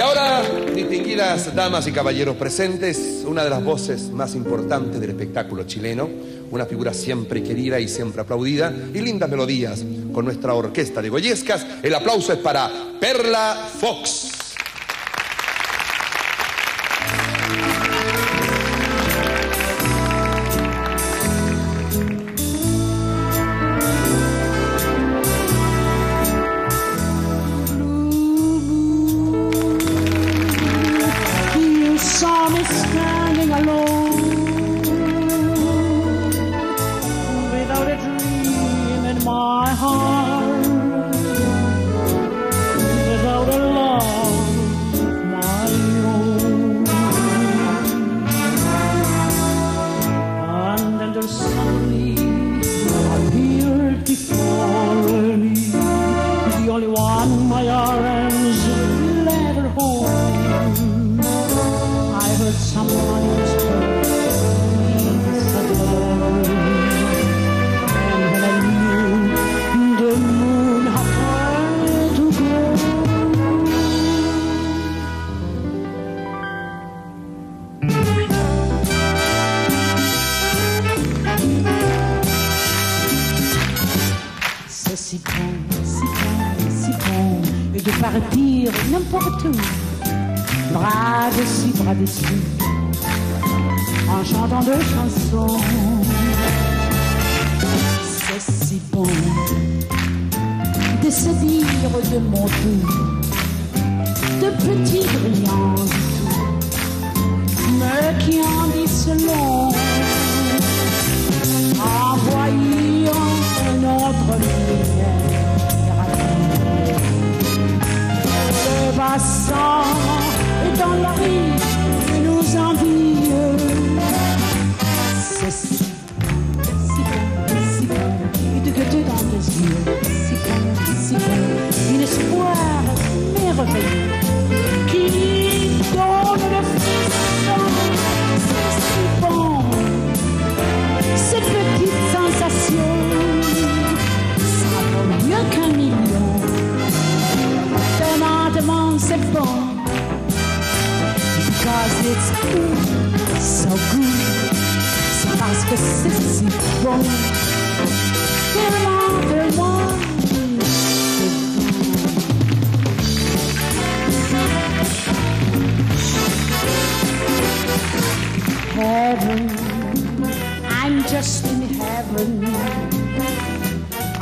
Y ahora, distinguidas damas y caballeros presentes, una de las voces más importantes del espectáculo chileno, una figura siempre querida y siempre aplaudida, y lindas melodías con nuestra orquesta de Goyescas. El aplauso es para Perla Fox. C'est si bon, si bon, si bon de partir n'importe où, bras dessus, bras dessus, en chantant deux chansons. C'est si bon de se dire de mon tout, de petits brillants mais qui en disent long bassin dans la rue nous envie it's good, so good, si bon, tellement de moi, heaven. I'm just in heaven.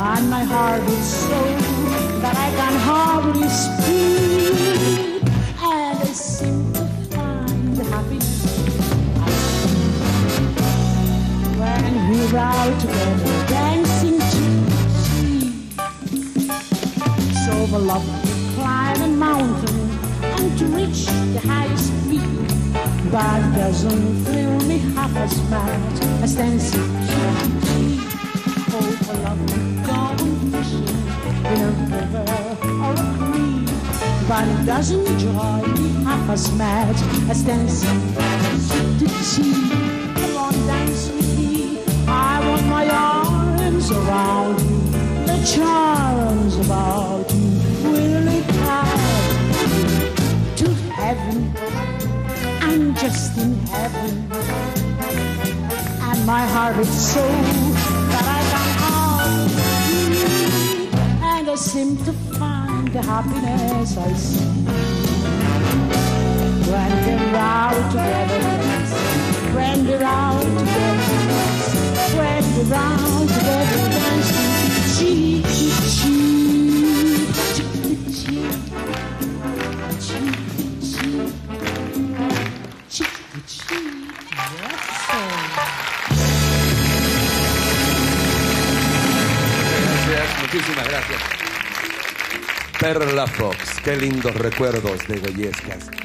And my heart is so that I can hardly speak. Out together dancing to cheek. So beloved, climb a mountain and to reach the highest peak. But doesn't thrill me half as much as dancing to cheek. Oh, beloved, going fishing in a river or a creek. But it doesn't joy me half as much as dancing to cheek. Come around you, the charms about you will carry to heaven. I'm just in heaven, and my heart is so that I can hardly, and I seem to find the happiness I see when we're out together. When we're out together, muchísimas gracias. Perla Fox, qué lindos recuerdos de Goyescas.